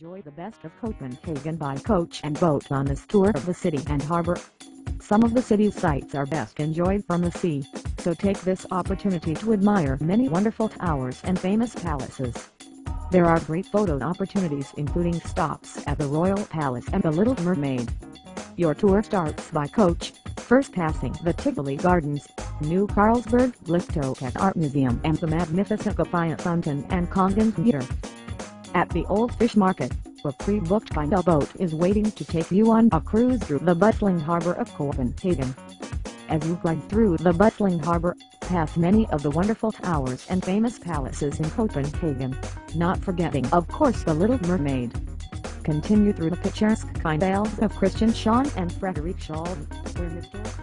Enjoy the best of Copenhagen by coach and boat on this tour of the city and harbor. Some of the city's sights are best enjoyed from the sea, so take this opportunity to admire many wonderful towers and famous palaces. There are great photo opportunities including stops at the Royal Palace and the Little Mermaid. Your tour starts by coach, first passing the Tivoli Gardens, New Carlsberg Glyptotek Art Museum and the magnificent Gefion Fountain and Kongens Theatre. At the Old Fish Market, a pre-booked final boat is waiting to take you on a cruise through the bustling harbor of Copenhagen. As you glide through the bustling harbor, past many of the wonderful towers and famous palaces in Copenhagen, not forgetting of course the Little Mermaid. Continue through the picturesque canals of Christianshavn and Frederikshavn, where Mr.